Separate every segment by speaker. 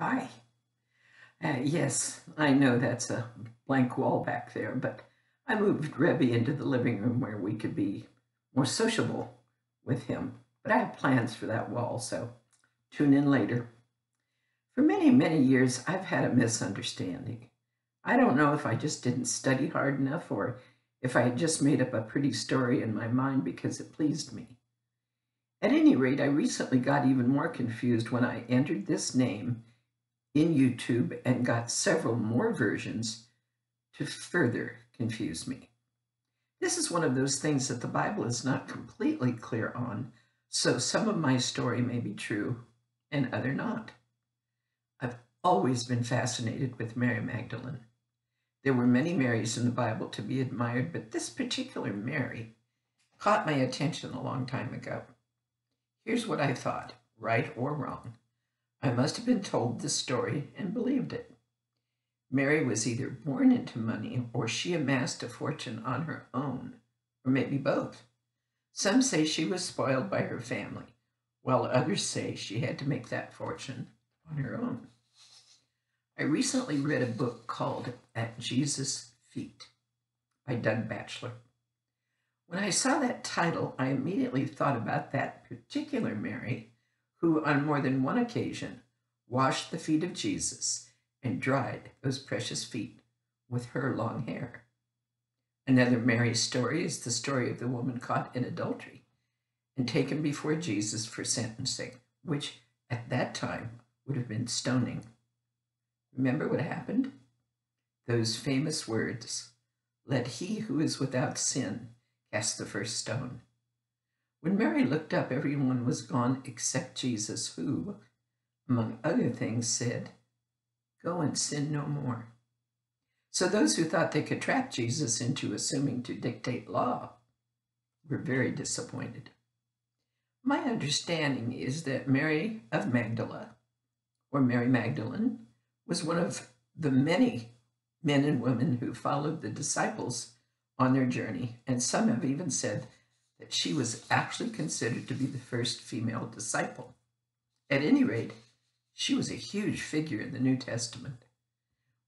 Speaker 1: Hi. Uh, yes, I know that's a blank wall back there, but I moved Rebbe into the living room where we could be more sociable with him. But I have plans for that wall, so tune in later. For many, many years, I've had a misunderstanding. I don't know if I just didn't study hard enough or if I had just made up a pretty story in my mind because it pleased me. At any rate, I recently got even more confused when I entered this name in YouTube and got several more versions to further confuse me. This is one of those things that the Bible is not completely clear on, so some of my story may be true and other not. I've always been fascinated with Mary Magdalene. There were many Marys in the Bible to be admired, but this particular Mary caught my attention a long time ago. Here's what I thought, right or wrong. I must have been told this story and believed it. Mary was either born into money or she amassed a fortune on her own, or maybe both. Some say she was spoiled by her family, while others say she had to make that fortune on her own. I recently read a book called At Jesus' Feet by Doug Batchelor. When I saw that title, I immediately thought about that particular Mary who, on more than one occasion, washed the feet of Jesus and dried those precious feet with her long hair. Another Mary story is the story of the woman caught in adultery and taken before Jesus for sentencing, which at that time would have been stoning. Remember what happened? Those famous words Let he who is without sin cast the first stone. When Mary looked up, everyone was gone except Jesus, who, among other things, said, Go and sin no more. So those who thought they could trap Jesus into assuming to dictate law were very disappointed. My understanding is that Mary of Magdala, or Mary Magdalene, was one of the many men and women who followed the disciples on their journey, and some have even said that she was actually considered to be the first female disciple. At any rate, she was a huge figure in the New Testament.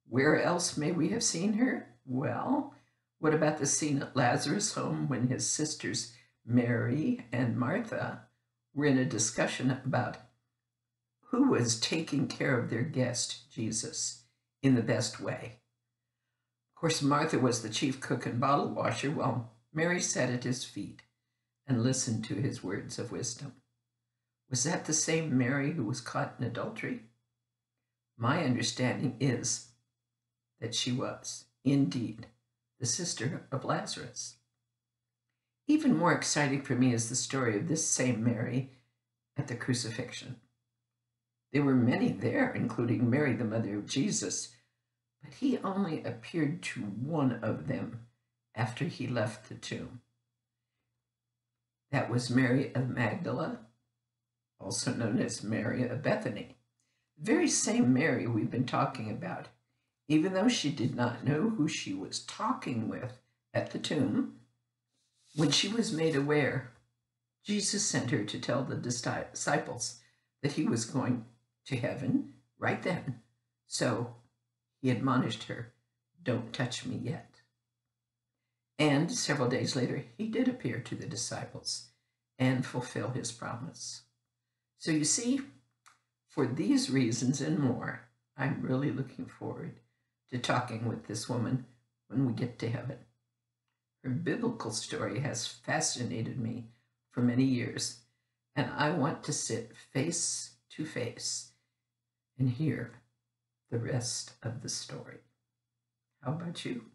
Speaker 1: Where else may we have seen her? Well, what about the scene at Lazarus' home when his sisters Mary and Martha were in a discussion about who was taking care of their guest, Jesus, in the best way? Of course, Martha was the chief cook and bottle washer, while Mary sat at his feet and listened to his words of wisdom. Was that the same Mary who was caught in adultery? My understanding is that she was, indeed, the sister of Lazarus. Even more exciting for me is the story of this same Mary at the crucifixion. There were many there, including Mary, the mother of Jesus, but he only appeared to one of them after he left the tomb. That was Mary of Magdala, also known as Mary of Bethany. The very same Mary we've been talking about, even though she did not know who she was talking with at the tomb, when she was made aware, Jesus sent her to tell the disciples that he was going to heaven right then. So he admonished her, Don't touch me yet. And several days later, he did appear to the disciples and fulfill his promise. So you see, for these reasons and more, I'm really looking forward to talking with this woman when we get to heaven. Her biblical story has fascinated me for many years, and I want to sit face to face and hear the rest of the story. How about you?